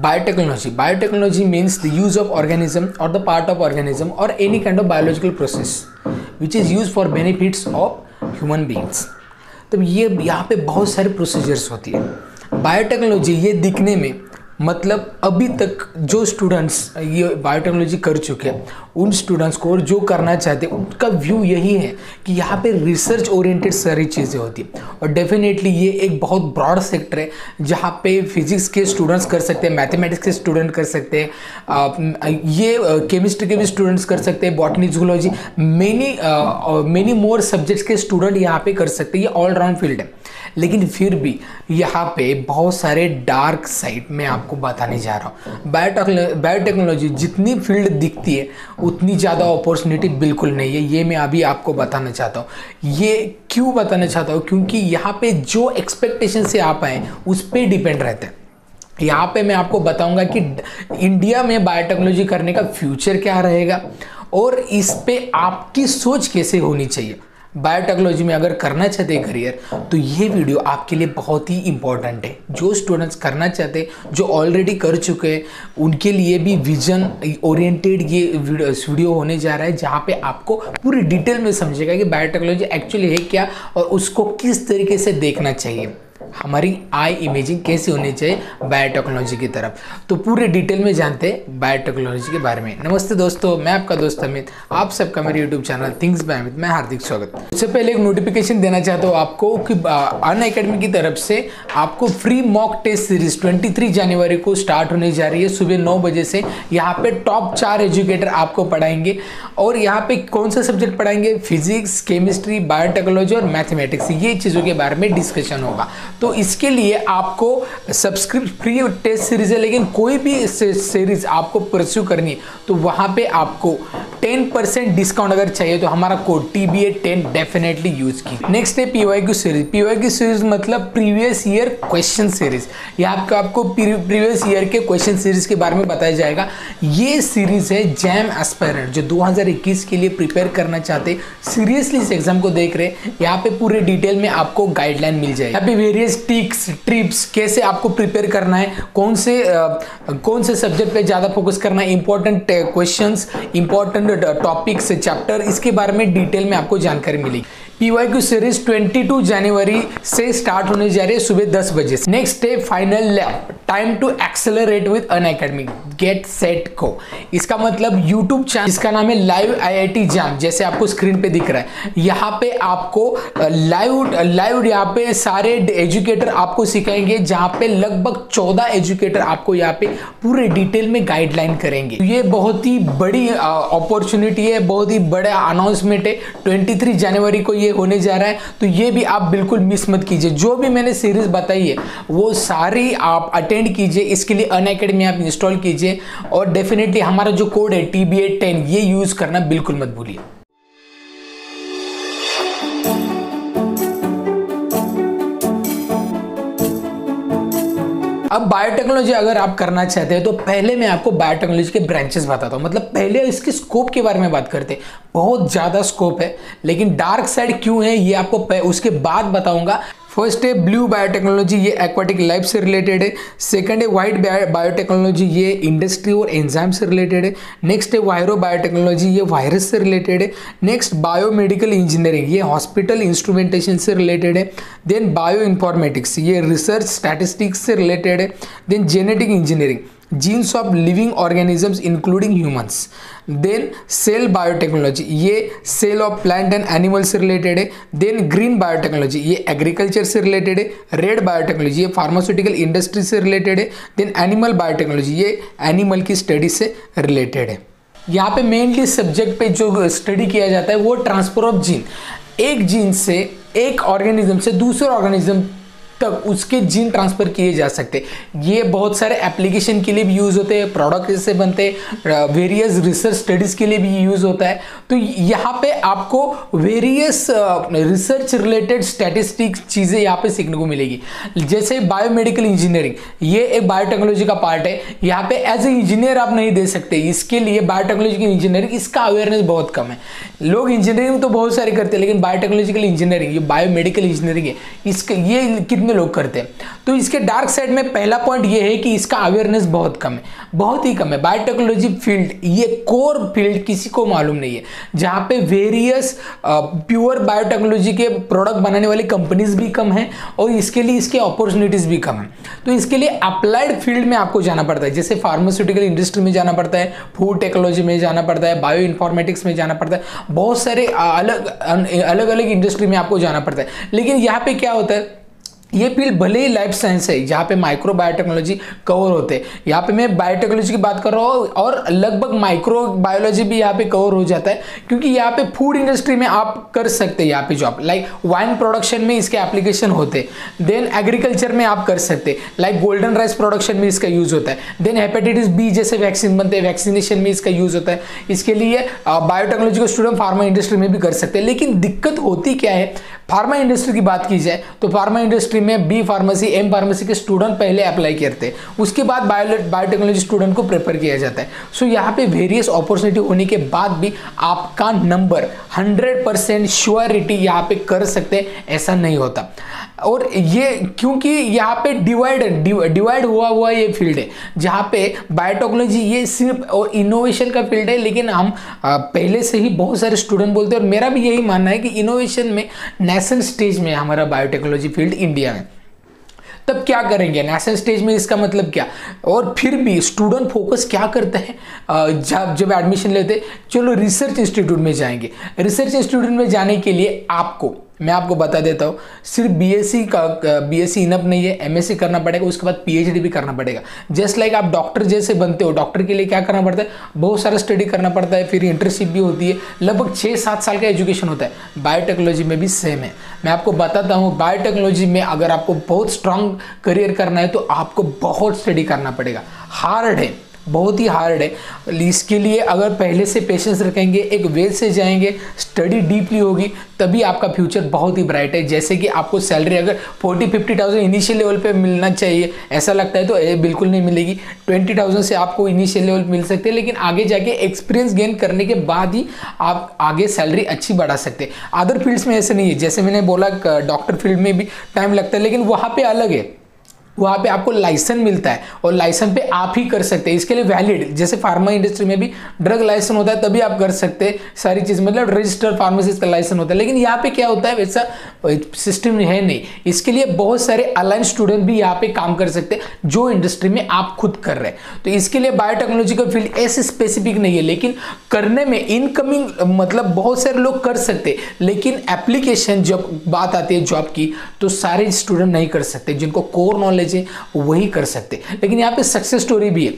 Biotechnology. Biotechnology means the use of organism or the part of organism or any kind of biological process which is used for benefits of human beings. तो ये यहाँ पे बहुत सारे procedures होती है biotechnology ये दिखने में मतलब अभी तक जो स्टूडेंट्स ये बायोटेक्नोलॉजी कर चुके हैं, उन स्टूडेंट्स को और जो करना चाहते हैं, उनका व्यू यही है कि यहाँ पे रिसर्च ओरिएंटेड सारी चीज़ें होती हैं। और डेफिनेटली ये एक बहुत ब्रॉड सेक्टर है, जहाँ पे फिजिक्स के स्टूडेंट्स कर सकते हैं मैथमेटिक्स के स्टूडेंट कर सकते हैं ये केमिस्ट्री के भी स्टूडेंट्स कर सकते हैं botany zoology many many more subjects के स्टूडेंट यहाँ पे कर सकते हैं, ये ऑल राउंड फ़ील्ड है। लेकिन फिर भी यहाँ पे बहुत सारे डार्क साइड मैं आपको बताने जा रहा हूँ। बायोटेक्नो बायोटेक्नोलॉजी जितनी फ़ील्ड दिखती है, उतनी ज़्यादा अपॉर्चुनिटी बिल्कुल नहीं है। ये मैं अभी आपको बताना चाहता हूँ। ये क्यों बताना चाहता हूँ? क्योंकि यहाँ पे जो एक्सपेक्टेशन से आप आए, उस पर डिपेंड रहता है। यहाँ पे मैं आपको बताऊँगा कि इंडिया में बायोटेक्नोलॉजी करने का फ्यूचर क्या रहेगा और इस पे आपकी सोच कैसे होनी चाहिए। बायोटेक्नोलॉजी में अगर करना चाहते हैं करियर तो ये वीडियो आपके लिए बहुत ही इंपॉर्टेंट है। जो स्टूडेंट्स करना चाहते हैं जो ऑलरेडी कर चुके हैं उनके लिए भी विजन ओरिएंटेड ये वीडियो होने जा रहा है, जहाँ पे आपको पूरी डिटेल में समझेगा कि बायोटेक्नोलॉजी एक्चुअली है क्या और उसको किस तरीके से देखना चाहिए। हमारी आई इमेजिंग कैसी होनी चाहिए बायोटेक्नोलॉजी की तरफ़। तो पूरे डिटेल में जानते हैं बायोटेक्नोलॉजी के बारे में। नमस्ते दोस्तों, मैं आपका दोस्त अमित। आप सबका मेरे YouTube channel things by Amit मैं हार्दिक स्वागत। उससे पहले एक नोटिफिकेशन देना चाहता हूँ आपको कि अन अकेडमी की तरफ़ से आपको free mock test series twenty जनवरी को स्टार्ट होने जा रही है। सुबह नौ बजे से यहाँ पे टॉप चार एजुकेटर आपको पढ़ाएँगे। और यहाँ पे कौन सा सब्जेक्ट पढ़ाएँगे? फिजिक्स केमिस्ट्री बायोटेक्नोलॉजी और मैथमेटिक्स ये चीज़ों के बारे में डिस्कशन होगा। तो इसके लिए आपको सब्सक्रिप्ट फ्री टेस्ट सीरीज़ है, लेकिन कोई भी सीरीज़ आपको परस्यू करनी तो वहाँ पे आपको 10 परसेंट डिस्काउंट अगर चाहिए तो हमारा code T B A ten definitely use की। नेक्स्ट है PY Q series PY Q series मतलब प्रीवियस ईयर क्वेश्चन सीरीज़ यहाँ आपको आपको प्रीवियस ईयर के क्वेश्चन सीरीज़ के बारे में बताया जाएगा। ये सीरीज़ है जैम एस्पायरेंट जो 2021 के लिए प्रिपेयर करना चाहते सीरियसली इस एग्ज़ाम को देख रहे हैं। यहाँ पे पूरे डिटेल में आपको गाइडलाइन मिल जाएगी। यहाँ पे वेरियस टिक्स ट्रिप्स कैसे आपको प्रिपेयर करना है, कौन से कौन से सब्जेक्ट पे ज़्यादा फोकस करना है important questions important topics chapter इसके बारे में डिटेल में आपको जानकारी मिलेगी। पीवाईक्यू सीरीज़ 22 जनवरी से स्टार्ट होने जा रही है सुबह 10 बजे next day final lap time to accelerate with Unacademy get set को इसका मतलब यूट्यूब चैनल इसका नाम है लाइव आईआईटी जैम जैसे आपको स्क्रीन पे दिख रहा है। यहाँ पे आपको लाइव लाइव यहाँ पे सारे एजुकेटर आपको सिखाएँगे, जहाँ पे लगभग 14 एजुकेटर आपको यहाँ पे पूरे डिटेल में गाइडलाइन करेंगे। तो ये बहुत ही बड़ी अपॉर्चुनिटी है, बहुत ही बड़ा अनाउंसमेंट है। 23 जनवरी को ये होने जा रहा है। तो ये भी आप बिल्कुल मिस मत कीजिए। जो भी मैंने सीरीज़ बताई है, वो सारी आप अटेंड कीजिए, इसके लिए अन अकेडमी आप इंस्टॉल कीजिए और डेफिनेटली हमारा जो कोड है टी बी टेन ये यूज़ करना बिल्कुल मत भूलिए। अब बायोटेक्नोलॉजी अगर आप करना चाहते हैं तो पहले मैं आपको बायोटेक्नोलॉजी के ब्रांचेस बताता हूँ। मतलब पहले इसके स्कोप के बारे में बात करते हैं। बहुत ज़्यादा स्कोप है, लेकिन डार्क साइड क्यों है, ये आपको उसके बाद बताऊँगा। फ़र्स्ट है, ब्लू बायोटेक्नोलॉजी, ये एक्वाटिक लाइफ से रिलेटेड है। सेकंड है वाइट बायोटेक्नोलॉजी ये इंडस्ट्री और एंजाइम से रिलेटेड है। नेक्स्ट है वायरो बायोटेक्नोलॉजी ये वायरस से रिलेटेड है। नेक्स्ट बायोमेडिकल इंजीनियरिंग ये हॉस्पिटल इंस्ट्रूमेंटेशन से रिलेटेड है। देन बायो इन्फॉर्मेटिक्स ये रिसर्च स्टैटिस्टिक्स से रिलेटेड है। Then genetic engineering genes of living organisms including humans then cell biotechnology ये cell of plant and animal से रिलेटेड है. देन ग्रीन बायोटेक्नोलॉजी ये एग्रीकल्चर से रिलेटेड है. रेड बायोटेक्नोलॉजी ये फार्मास्यूटिकल इंडस्ट्री से रिलेटेड है. देन एनिमल बायोटेक्नोलॉजी ये एनिमल की स्टडी से रिलेटेड है. यहाँ पे मेनली सब्जेक्ट पे जो स्टडी किया जाता है, वो ट्रांसफ़र ऑफ़ जीन एक जीन से एक ऑर्गेनिज्म से दूसरे ऑर्गेनिज्म तक उसके जीन ट्रांसफ़र किए जा सकते। ये बहुत सारे एप्लीकेशन के लिए भी यूज़ होते हैं प्रोडक्ट से बनते वेरियस रिसर्च स्टडीज़ के लिए भी यूज़ होता है। तो यहाँ पे आपको वेरियस रिसर्च रिलेटेड स्टैटिस्टिक्स चीज़ें यहाँ पे सीखने को मिलेगी। जैसे बायोमेडिकल इंजीनियरिंग ये एक बायोटेक्नोलॉजी का पार्ट है। यहाँ पे एज ए इंजीनियर आप नहीं दे सकते। इसके लिए बायोटेक्नोलॉजिकल इंजीनियरिंग इसका अवेयरनेस बहुत कम है। लोग इंजीनियरिंग तो बहुत सारे करते हैं, लेकिन बायोटेक्नोलॉजिकल इंजीनियरिंग ये बायोमेडिकल इंजीनियरिंग है। इसके, ये कितने में लोग करते हैं। तो इसके डार्क साइड में पहला पॉइंट ये है कि इसका अवेयरनेस बहुत कम है, बहुत ही कम है। बायोटेक्नोलॉजी फ़ील्ड ये कोर फ़ील्ड किसी को मालूम नहीं है, जहाँ पे वेरियस प्योर बायोटेक्नोलॉजी के प्रोडक्ट बनाने वाली कंपनीज़ भी कम है और इसके लिए इसके अपॉर्चुनिटीज़ भी कम है। तो इसके लिए अप्लाइड फ़ील्ड में आपको जाना पड़ता है, जैसे फार्मास्यूटिकल इंडस्ट्री में जाना पड़ता है फ़ूड टेक्नोलॉजी में जाना पड़ता है बायो इन्फॉर्मेटिक्स में जाना पड़ता है, बहुत सारे अलग अलग अलग इंडस्ट्री में आपको जाना पड़ता है। लेकिन यहाँ पे क्या होता है? ये फ़ील्ड भले ही लाइफ साइंस है जहाँ पे माइक्रो बायोटेक्नोलॉजी कवर होते हैं। यहाँ पे मैं बायोटेक्नोलॉजी की बात कर रहा हूँ और लगभग माइक्रो बायोलॉजी भी यहाँ पे कवर हो जाता है, क्योंकि यहाँ पे फ़ूड इंडस्ट्री में आप कर सकते हैं यहाँ पे जॉब लाइक वाइन प्रोडक्शन में इसके एप्लीकेशन होते देन एग्रीकल्चर में आप कर सकते लाइक गोल्डन राइस प्रोडक्शन में इसका यूज़ होता है। देन हेपेटाइटिस बी जैसे वैक्सीन बनते हैं वैक्सीनेशन में इसका यूज़ होता है। इसके लिए बायोटेक्नोलॉजी को स्टूडेंट फार्मा इंडस्ट्री में भी कर सकते हैं। लेकिन दिक्कत होती क्या है? फार्मा इंडस्ट्री की बात की जाए तो फार्मा इंडस्ट्री में बी फार्मेसी एम फार्मेसी के स्टूडेंट पहले अप्लाई करते हैं। उसके बाद बायोटेक्नोलॉजी स्टूडेंट को प्रेफर किया जाता है। सो so, यहाँ पे वेरियस अपॉर्चुनिटी होने के बाद भी आपका नंबर 100 परसेंट श्योरिटी यहाँ पे कर सकते हैं ऐसा नहीं होता। और ये क्योंकि यहाँ पे डिवाइड डिवाइड हुआ हुआ ये फ़ील्ड है, जहाँ पे बायोटेक्नोलॉजी ये सिर्फ़ और इनोवेशन का फ़ील्ड है, लेकिन हम पहले से ही बहुत सारे स्टूडेंट बोलते हैं, और मेरा भी यही मानना है कि इनोवेशन में नेशनल स्टेज में हमारा बायोटेक्नोलॉजी फ़ील्ड इंडिया में। तब क्या करेंगे? नेशनल स्टेज में इसका मतलब क्या? और फिर भी स्टूडेंट फोकस क्या करते हैं? जब जब एडमिशन लेते चलो रिसर्च इंस्टीट्यूट में जाएँगे। रिसर्च इंस्टीट्यूट में जाने के लिए आपको मैं आपको बता देता हूँ, सिर्फ़ बीएससी का बीएससी इनप नहीं है एमएससी करना पड़ेगा, उसके बाद पीएचडी भी करना पड़ेगा। जस्ट लाइक आप डॉक्टर जैसे बनते हो डॉक्टर के लिए क्या करना पड़ता है? बहुत सारा स्टडी करना पड़ता है, फिर इंटर्नशिप भी होती है, लगभग छः सात साल का एजुकेशन होता है। बायोटेक्नोलॉजी में भी सेम है। मैं आपको बताता हूँ बायोटेक्नोलॉजी में अगर आपको बहुत स्ट्रांग करियर करना है तो आपको बहुत स्टडी करना पड़ेगा। हार्ड है। बहुत ही हार्ड है। इसके लिए अगर पहले से पेशेंस रखेंगे, एक वे से जाएँगे स्टडी डीपली होगी, तभी आपका फ्यूचर बहुत ही ब्राइट है। जैसे कि आपको सैलरी अगर forty fifty thousand initial level पे मिलना चाहिए, ऐसा लगता है तो बिल्कुल नहीं मिलेगी। ट्वेंटी थाउज़ेंड से आपको इनिशियल लेवल मिल सकते हैं, लेकिन आगे जाके एक्सपीरियंस गेन करने के बाद ही आप आगे सैलरी अच्छी बढ़ा सकते हैं। अदर फील्ड्स में ऐसे नहीं है। जैसे मैंने बोला डॉक्टर फ़ील्ड में भी टाइम लगता है, लेकिन वहाँ पर अलग है। वहाँ पे आपको लाइसेंस मिलता है और लाइसेंस पे आप ही कर सकते हैं। इसके लिए वैलिड जैसे फार्मा इंडस्ट्री में भी ड्रग लाइसेंस होता है, तभी आप कर सकते हैं सारी चीज़। मतलब रजिस्टर्ड फार्मासिस्ट का लाइसेंस होता है। लेकिन यहाँ पे क्या होता है वैसा सिस्टम है नहीं। इसके लिए बहुत सारे अलाइन स्टूडेंट भी यहाँ पे काम कर सकते हैं, जो इंडस्ट्री में आप खुद कर रहे हैं। तो इसके लिए बायोटेक्नोलॉजी का फ़ील्ड ऐसे स्पेसिफिक नहीं है, लेकिन करने में इनकमिंग मतलब बहुत सारे लोग कर सकते लेकिन एप्लीकेशन जब बात आती है जॉब की तो सारे स्टूडेंट नहीं कर सकते, जिनको कोर नॉलेज है वही कर सकते। लेकिन यहाँ पे सक्सेस स्टोरी भी है।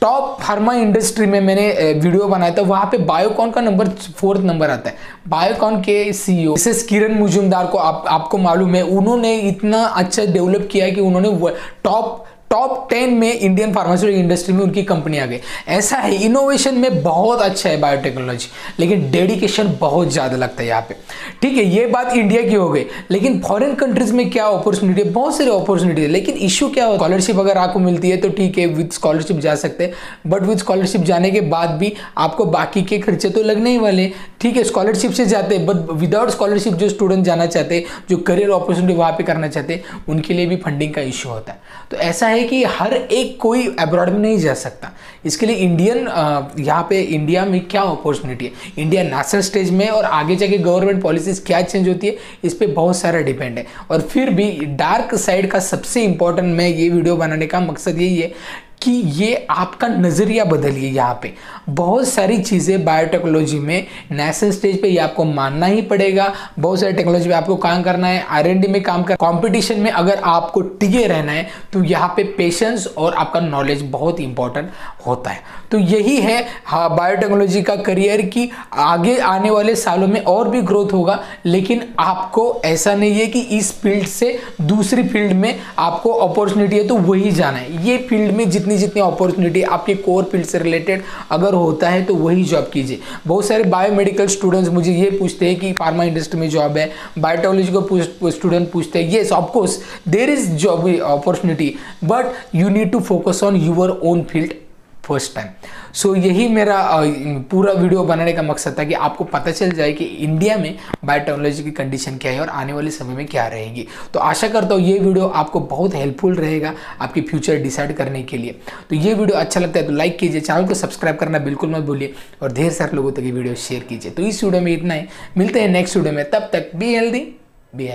टॉप फार्मा इंडस्ट्री में मैंने वीडियो बनाया था, वहाँ पे बायोकॉन का नंबर फोर्थ नंबर आता है। बायोकॉन के सीईओ एस किरण मुजुमदार को आप, आपको मालूम है, उन्होंने इतना अच्छा डेवलप किया है कि उन्होंने टॉप टॉप टेन में इंडियन फार्मास्यूटिकल इंडस्ट्री में उनकी कंपनी आ गई। ऐसा है इनोवेशन में बहुत अच्छा है बायोटेक्नोलॉजी लेकिन डेडिकेशन बहुत ज़्यादा लगता है यहाँ पे। ठीक है, ये बात इंडिया की हो गई, लेकिन फॉरेन कंट्रीज़ में क्या अपॉर्चुनिटी है? बहुत सारी अपॉर्चुनिटी है, लेकिन इशू क्या हो? स्कॉलरशिप अगर आपको मिलती है तो ठीक है विद स्कॉलरशिप जा सकते हैं बट विद स्कॉलरशिप जाने के बाद भी आपको बाकी के खर्चे तो लगने ही वाले। ठीक है स्कॉलरशिप से जाते हैं बट विदाउट स्कॉलरशिप जो स्टूडेंट जाना चाहते जो करियर अपॉर्चुनिटी वहाँ पे करना चाहते उनके लिए भी फंडिंग का इशू होता है। तो ऐसा है कि हर एक कोई अब्रॉड में नहीं जा सकता। इसके लिए इंडियन यहाँ पे इंडिया में क्या अपॉर्चुनिटी है? इंडिया नेशनल स्टेज में और आगे जाके गवर्नमेंट पॉलिसीज़ क्या चेंज होती है, इस पर बहुत सारा डिपेंड है। और फिर भी डार्क साइड का सबसे इंपॉर्टेंट मैं ये वीडियो बनाने का मकसद यही है कि ये आपका नज़रिया बदलिए यहाँ पे। बहुत सारी चीज़ें बायोटेक्नोलॉजी में नेशनल स्टेज पे ये आपको मानना ही पड़ेगा। बहुत सारी टेक्नोलॉजी पे आपको काम करना है। आर में काम कर कंपटीशन में अगर आपको टिके रहना है तो यहाँ पे पेशेंस और आपका नॉलेज बहुत इंपॉर्टेंट होता है। तो यही है हाँ बायोटेक्नोलॉजी का करियर की आगे आने वाले सालों में और भी ग्रोथ होगा। लेकिन आपको ऐसा नहीं है कि इस फ़ील्ड से दूसरी फ़ील्ड में आपको अपॉर्चुनिटी है तो वही जाना है। ये फ़ील्ड में जितनी जितनी जितनी अपॉर्चुनिटी आपके कोर फ़ील्ड से रिलेटेड अगर होता है तो वही जॉब कीजिए। बहुत सारे बायोमेडिकल स्टूडेंट्स मुझे ये पूछते हैं कि फार्मा इंडस्ट्री में जॉब है बायोटेक्नोलॉजी को स्टूडेंट पूछते हैं yes of course there is job opportunity but you need to focus on your own field first time. So यही मेरा पूरा वीडियो बनाने का मकसद था कि आपको पता चल जाए कि इंडिया में बायोटेक्नोलॉजी की कंडीशन क्या है और आने वाले समय में क्या रहेगी। तो आशा करता हूँ ये वीडियो आपको बहुत हेल्पफुल रहेगा आपकी फ्यूचर डिसाइड करने के लिए। तो ये वीडियो अच्छा लगता है तो लाइक कीजिए चैनल को सब्सक्राइब करना बिल्कुल मत भूलिए और ढेर सारे लोगों तक ये वीडियो शेयर कीजिए। तो इस वीडियो में इतना ही। मिलते हैं नेक्स्ट वीडियो में। तब तक बी हेल्दी बी